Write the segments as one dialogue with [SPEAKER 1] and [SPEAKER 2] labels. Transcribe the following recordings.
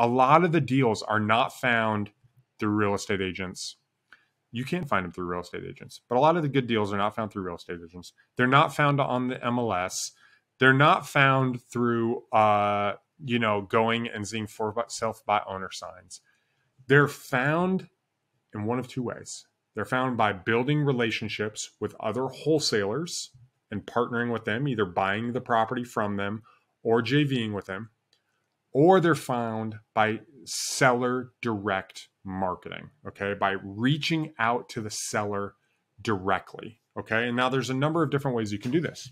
[SPEAKER 1] a lot of the deals are not found through real estate agents. You can't find them through real estate agents, but a lot of the good deals are not found through real estate agents. They're not found on the MLS. They're not found through, uh, you know, going and seeing for self by owner signs. They're found in one of two ways. They're found by building relationships with other wholesalers and partnering with them, either buying the property from them or JVing with them, or they're found by seller direct marketing, okay, by reaching out to the seller directly, okay. And now there's a number of different ways you can do this.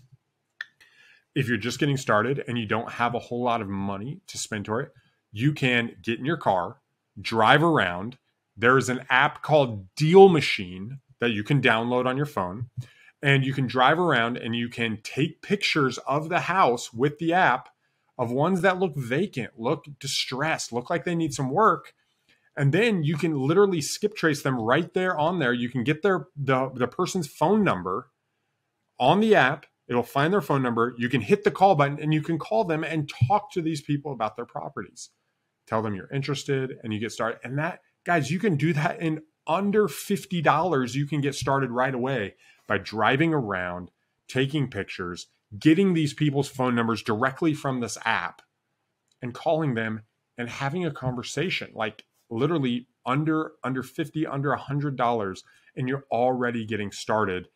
[SPEAKER 1] If you're just getting started and you don't have a whole lot of money to spend to it, you can get in your car, drive around. There is an app called Deal Machine that you can download on your phone and you can drive around and you can take pictures of the house with the app of ones that look vacant, look distressed, look like they need some work. And then you can literally skip trace them right there on there. You can get their the, the person's phone number on the app. It'll find their phone number. You can hit the call button and you can call them and talk to these people about their properties. Tell them you're interested and you get started. And that, guys, you can do that in under $50. You can get started right away by driving around, taking pictures, getting these people's phone numbers directly from this app and calling them and having a conversation like literally under under 50 under 100 dollars and you're already getting started